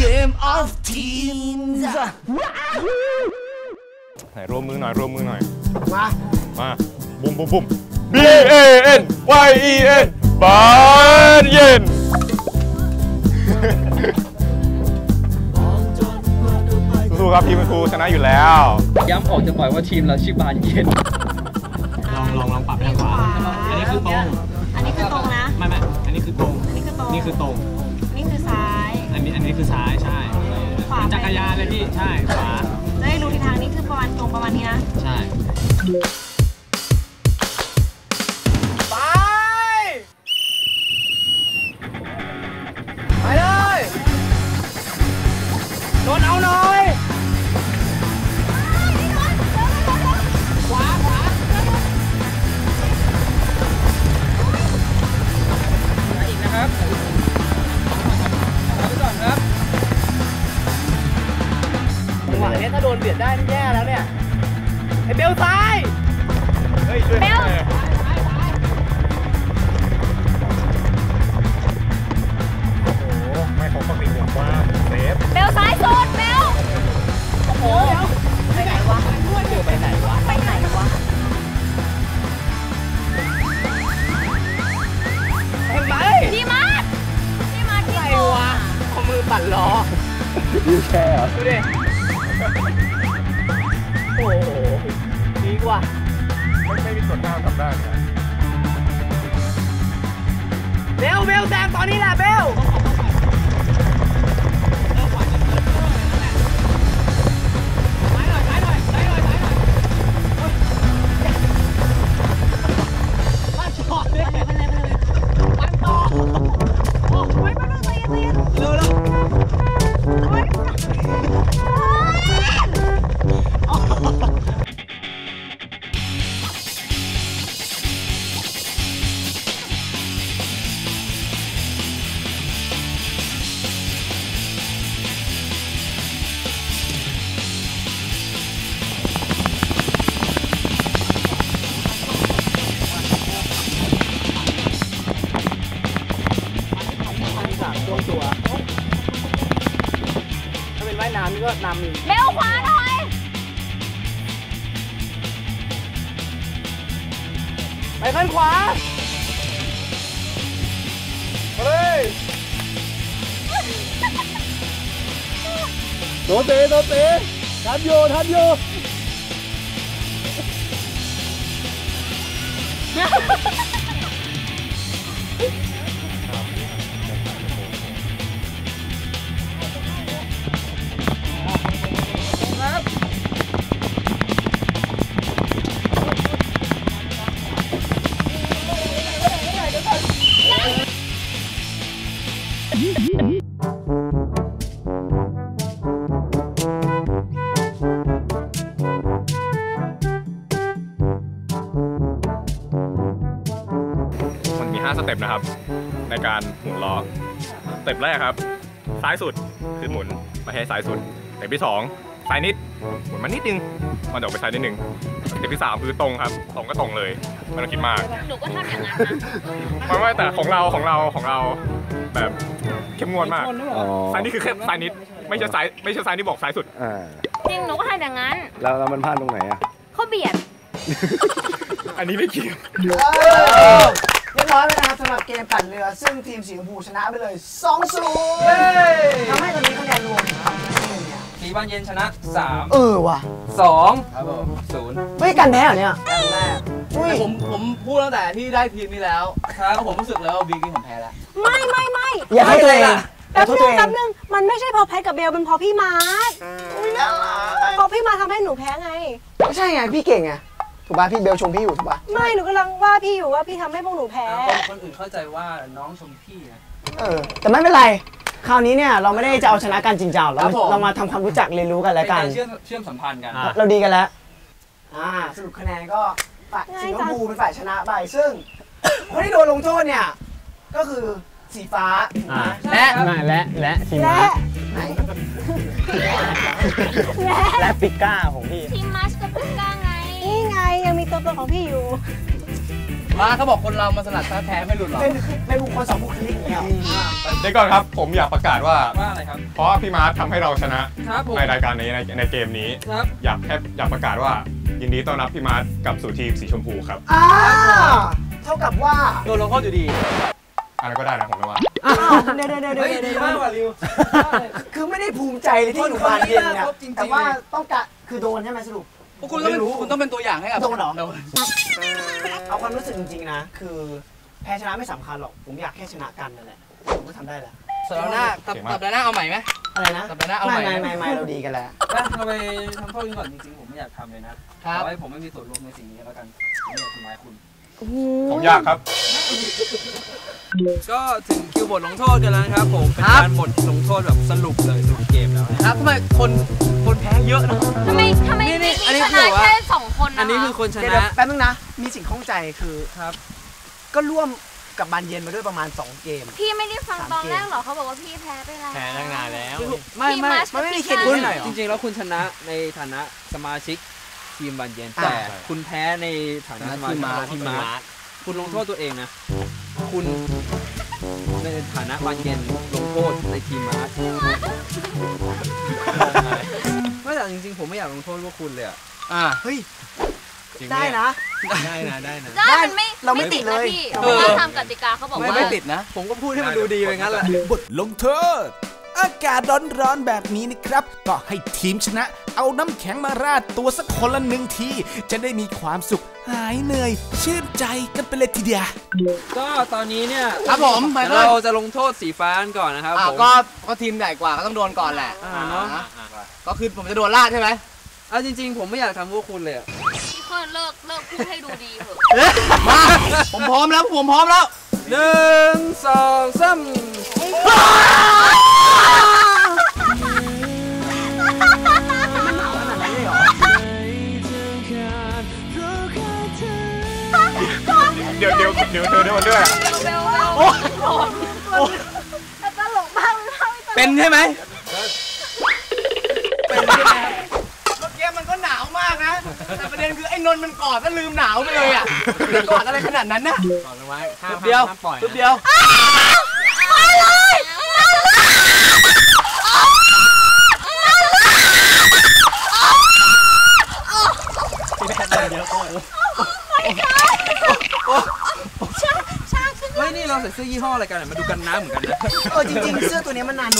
Game of Teens ไหนรวมมือหน่อยรวมมือหน่อย มา มาบุ้มบุ้มบุ้ม B A N Y E N บานเย็นสู้ๆครับทีมครูชนะอยู่แล้ว ย้ำออกจะบ่อยว่าทีมเราชื่อบานเย็น ลองลองลองปรับไปทางขวาอันนี้คือตรง อันนี้คือตรงนะ ไม่ไม่อันนี้คือตรง อันนี้คือตรง นี่คือตรง นี่คือซ้าย อันนี้อันนี้คือซ้ายใช่ขวาเหมือนจักรยานเลยพี่ใช่ขวาจะได้รู้ทิศทางนี่คือประมาณตรงประมาณนี้นะ ใช่ งหวะนี้ถ้าโดนเบียดได้นี่แย่แล้วเนี่ยไอ้เบลซ้าย เฮ้ยช่วยหน่อย โอ้โหไม่เขาปกติวงกว้างเซฟเบลซ้ายสุดเบลโอ้โหไปไหนวะเบลไปไหนวะไปไหนวะเห็นไหมพี่มาร์คพี่มาร์คที่อะไรโกงวะอะเอามือปั่นล้อ ยูแค่เหรอ ดูดิ ว่าไม่ไม่มีส่วนกล้าทำได้นะเบลเบลแซงตอนนี้แหละเบล ก็นำอีกเบลขวาหน่อยไปข้างขวาเฮ้ยโตเตโตเตทันโยทันโยมันมี 5 step นะครับ ในการหมุนล้อ step แรกครับ ซ้ายสุดคือหมุนมาให้ซ้ายสุด step ที่2ซ้ายนิดหมุนมานิดนึงมันจะออกไปซ้ายนิดนึง step ที่3คือตรงครับตรงก็ตรงเลยไม่ต้องคิดมากหนูก็ทำอย่างนั้นนะไม่ไม่แต่ของเราของเราของเราแบบเข้มงวดมากซ้ายนี่คือแค่ซ้ายนิดไม่ใช่ซ้ายไม่ใช่ซ้ายที่บอกซ้ายสุดอ่าจริงหนูก็ทำอย่างนั้นแล้วแล้วมันพลาดตรงไหนอะเขาเบียดอันนี้ไม่เกี่ยว เรียบร้อยแล้วนะครับสำหรับเกมปั่นเรือ ซึ่งทีมสีชมพูชนะไปเลย2 0ทำให้ตอนนี้คะแนนรวมนะครับทีมเนี่ยสีบานเย็นชนะเออว่ะ3 2ครับผมศูนย์ไม่กันแพ้เหรอเนี่ยกันแรกอุ้ยผมผมพูดตั้งแต่ที่ได้ทีมนี้แล้วครับผมรู้สึกแล้วว่าวีกี้ผมแพ้แล้ว ไม่ไม่ไม่อย่าให้ตัวเองอแป๊ย่าบโทษนึตัวงเองแป๊บนึงมันไม่ใช่เพอแพทกับเบลเป็นเพอพี่มาร์ทเพอพี่มาร์ททำให้หนูแพ้ไง ไม่ใช่ไงพี่เก่งไง ถูกป่ะพี่เบลชมพี่อยู่ถูกป่ะไม่หนูกำลังว่าพี่อยู่ว่าพี่ทำให้พวกหนูแพ้ คนอื่นเข้าใจว่าน้องชมพี่นะ เออ แต่ไม่เป็นไร คราวนี้เนี่ยเราไม่ได้จะเอาชนะกันจริงจังเราครับผม เรามาทำความรู้จักเรียนรู้กันแล้วกันเชื่อมเชื่อมสัมพันธ์กันเราดีกันแล้ว อ่าสรุปคะแนนก็ฝ่ายสีชมพูเป็นฝ่ายชนะไปซึ่ง คนที่โดนลงโทษเนี่ย ก็คือสีฟ้าถูกไหมและไม่และและทีมและมาร์คไหนและและปิก้าของพี่ ทีม ตัวตนของพี่อยู่อมาเขาบอกคนเรามาสลัดแท้ๆไม่หลุดหรอกเป็นเป็นบุคคลสองบุคลิกอย่างเงี้ยเดี๋ยวก่อนครับ ผมอยากประกาศว่า ว่าอะไรครับ เพราะพี่มาร์ททำให้เราชนะครับผม ในรายการนี้ในในเกมนี้ ครับ อยากแค่อยากประกาศว่ายินดีต้อนรับพี่มาร์ทกลับสู่ทีมสีชมพูครับอ่าเท่ากับว่าโดนลงโทษอยู่ดีอันนั้นก็ได้นะผมว่าอ้าวเดี๋ยวเดี๋ยวเดี๋ยวเฮ้ยเดี๋ยวดีเดี๋ยวมากว่ะริว คือไม่ได้ภูมิใจเลยที่อยู่บานเย็นเนี่ยครบจริงๆ แต่ว่าต้องกะคือโดนใช่ไหมสรุป พวกคุณต้องเป็นคุณต้องเป็นตัวอย่างให้กับโดนเหรอโดนเอาความรู้สึกจริงๆนะ คือแพ้ชนะไม่สำคัญหรอก ผมอยากแค่ชนะกันนั่นแหละ ผมก็ทำได้แหละสัปดาห์หน้าสัปเก่งมากสัปดาห์หน้าเอาใหม่ไหม อะไรนะสัปดาห์หน้าเอาไม่ใหม่ไม่ไม่ไม่เราดีกันแล้วนะเราไปทำโทษกันก่อนจริงๆผมไม่อยากทำเลยนะครับขอให้ผมไม่มีส่วนร่วมในสิ่งนี้แล้วกันผมไม่อยากทำร้ายคุณ ผมอยากครับ ก็ถึงคิวบทลงโทษกันแล้วนะครับผมเป็นการบทลงโทษแบบสรุปเลยสรุปเกมแล้วนะ ครับทำไมคนคนแพ้เยอะนะ ทำไมทำไมนี่นี่มีอันนี้ ชคือนะว่าแค่สองคนนะอันนี้คือคนชเดี๋ยวเดี๋ยวนะแป๊บนึงนะ มีสิ่งข้องใจคือ ครับ ก็ร่วมกับบานเย็นมาด้วยประมาณ 2 เกม พี่ไม่ได้ฟังตอนแรกเหรอเขาบอกว่าพี่แพ้ไปแล้ว แพ้ตั้งนานแล้ว ไม่ไม่มันไม่มีเขตคุณให้หน่อยเหรอ จริงๆ แล้วคุณชนะในฐานะสมาชิกทีมบันเย็นอ่าแต่คุณแพ้ในฐานะสมาชิกทีมมาร์คคุณลงโทษตัวเองนะ คุณในฐานะบันเย็นลงโทษในทีมมาร์คไม่แต่ จริงๆ ผมไม่อยากลงโทษพวกคุณเลยอะอ่าเฮ้ยจริงได้เนี่ยนะ ได้นะได้นะ ได้มันไม่เราไม่ติดนะเลย พี่เอเพราะอว่าตามกติกาเขาบอกไม่ว่า ไม่ติดนะ ผมก็พูดให้มันดูดีไปงั้นแหละ บทลงโทษ อากาศร้อนๆแบบนี้นะครับ ก็ให้ทีมชนะ เอาน้ำแข็งมาราดตัวสักคนละหนึ่งที จะได้มีความสุขหายเหนื่อย ชื่นใจกันไปเลยทีเดียว ก็ตอนนี้เนี่ยครับผมไปเลยเราจะลงโทษสีฟ้ากันก่อนนะครับอ่าผมก็ก็ทีมใหญ่กว่าก็ต้องโดนก่อนแหละอ่าเนอะอ่ ก็คือผมจะโดนลาดใช่ไหมอะจริง ๆ ผมไม่อยากทำพวกคุณเลยอะพี่คนเลิกเลิกพูดให้ดูดีเถอะมา ผมพร้อมแล้วผมพร้อมแล้วหนึ่งสองสามเดี๋ยวเดี๋ยวเดี๋ยวเธอด้วยด้วยอะเบลเบลตลกมากเลยเป็นใช่ไหม ประเด็นคือไอ้นนท์มันกอดก็ลืมหนาวไปเลยอะจะกอดอะไรขนาดนั้นนะก่อนลงไว้ห้ามปึ๊บเดียวห้ามปล่อยปึ๊บนะเดียว มาเลยมาเลย เฮ้ยนี่ เราใส่เสื้อยี่ห้ออะไรกันอะมาดูกันน้ำเหมือนกันนะเออจริงๆ เสื้อตัวนี้มันนาโน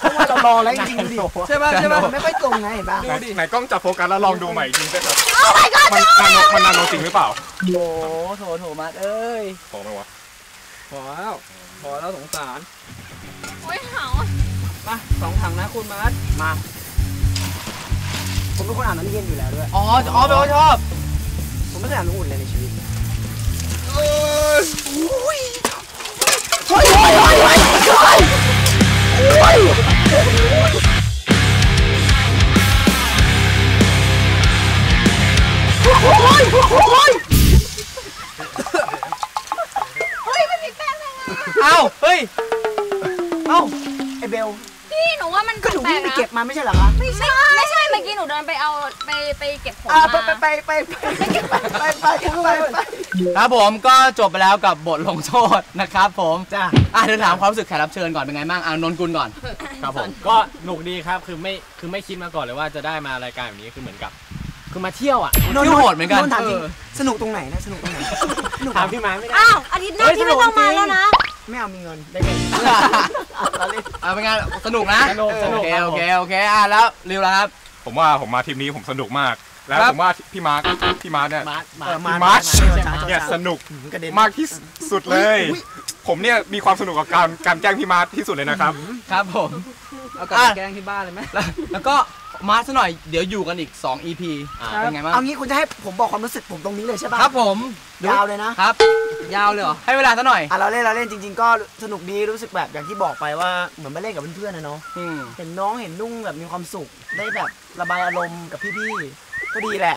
เพราะว่าเราลองแล้วจริงๆดูดิใช่ป่ะใช่ป่ะมันไม่ค่อยตรงไงเห็นป่ะไหนไหนกล้องจับโฟกัสแล้วลองดูใหม่อีกทีได้ครับมันนาโนมันนาโนจริงหรือเปล่าโถโถโถมาเอ้ยพอไหมวะพอแล้วพอแล้วสงสารโอ้ยหาวมาสองถังนะคุณมาร์ทมาผมเป็นคนอ่านน้ำเย็นอยู่แล้วด้วยอ๋ออ๋อแปลว่าชอบ ผมไม่เคยอ่านน้ำอุ่นเลยในชีวิต เอ้าเฮ้ย เอ้าไอเบล พี่หนูว่ามันก็หนูแปลวิ่งกไปๆนะเก็บมาไม่ใช่เหรอคะไม่ใช่ไม่ใช่เมื่อกี้หนูเดินไปเอาไปไปเก็บผมอ่าไปมาไปไปไปไปไปไปไปไป ครับผมก็จบไปแล้วกับบทลงโทษนะครับผมจ้าอะเดี๋ยวถามความรู้สึกแขกรับเชิญก่อนเป็นไงบ้างอะนนกุลก่อน ครับผมก็หนุกดีครับคือไม่คือไม่คิดมาก่อนเลยว่าจะได้มารายการแบบนี้คือเหมือนกับ คือมาเที่ยวอะนนท์โหดเหมือนกันนนท์ถามจริงเออสนุกตรงไหนนะสนุกตรงไหนสนุกถามพี่มาไม่ได้อ้าวอาทิตย์หน้าพี่ไม่ต้องมาแล้วนะไม่เอามีเงินได้เงินเราเล่นอะเป็นไงสนุกนะสนุกสนุกโอเคครับโอเคโอเคอะแล้วริวแล้วครับ ผมว่าผมมาทีมนี้ผมสนุกมากแล้วครับผมว่าพี่มาร์คพี่มาร์คเนี่ยมาร์ทมาเออร์ทมามาร์ชช้าๆเนี่ยสนุกกระเด็นมากที่สุดเลย ผมเนี่ยมีความสนุกกับการการแกล้งพี่มาร์คที่สุดเลยนะครับ ครับผมเอากลับไปอะแกล้งที่บ้านเลยไหมแล้วแล้วก็ มาซะหน่อยเดี๋ยวอยู่กันอีก 2 EP อ่าเป็นไงบ้างเอางี้คุณจะให้ผมบอกความรู้สึกผมตรงนี้เลยใช่ป่ะครับผมยาวเลยนะ ครับ ยาวเลยเหรอให้เวลาซะหน่อย อะเราเล่นเราเล่นจริง ๆ ก็สนุกดีรู้สึกแบบอย่างที่บอกไปว่าเหมือนมาเล่นกับเพื่อนๆนะเนาะอืมเห็นน้องเห็นนุ่งแบบมีความสุขได้แบบระบายอารมณ์กับพี่ๆก็ดีแหละ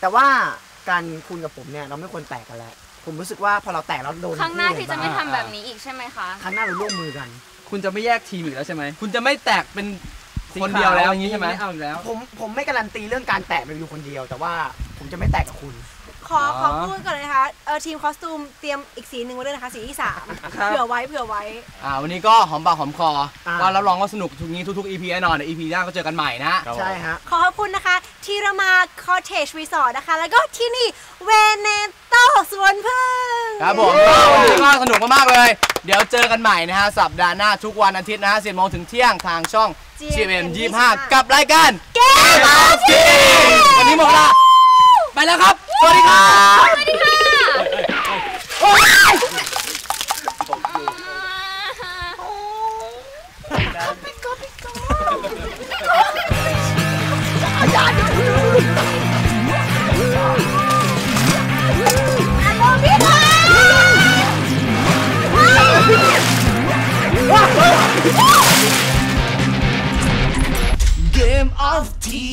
แต่ว่าการคุณกับผมเนี่ยเราไม่ควรแตกกันแล้วผมรู้สึกว่าพอเราแตกแล้วโดนครั้งหน้าที่จะไม่คู่ทำแบบนี้อีกใช่ไหมคะ ครั้งหน้าเราร่วมมือกัน คุณจะไม่แยกทีมอีกแล้วใช่ไหมคุณจะไม่แตกเป็น สีคนเดียวแล้วขอย่างนี้ใช่ไหมไม่เอาอีกแล้ว ผมผมไม่การันตีเรื่องการแตกไปอยู่คนเดียว แต่ว่าผมจะไม่แตกกับคุณ ขอขอพูดก่อนเลยนะคะเออทีม costume เตรียมอีกสีหนึ่งไว้ด้วยนะคะสีที่สามครับเผื่อไว้เผื่อไว้ อ่าวันนี้ก็หอมปากหอมคออ่าก็รับรองว่าสนุกทุกนี้ทุกๆ EP แน่นอนเดี๋ยว EP หน้าก็เจอกันใหม่นะใช่ฮะขอขอบคุณนะคะ ทีรามาคอเทจรีสอร์ทนะคะ แล้วก็ที่นี่เวเนโตสวนพึ่งครับผมก็วันนี้ก็สนุกมากๆเลย เดี๋ยวเจอกันใหม่นะฮะสัปดาห์หน้าทุกวันอาทิตย์นะฮะ10โมงถึงเที่ยงทางช่อง GMM 25 กับรายการเกมออฟทีวันนี้หมดเวลา ไปแล้วครับ สวัสดีครับสวัสดีค่ะ Game of Teens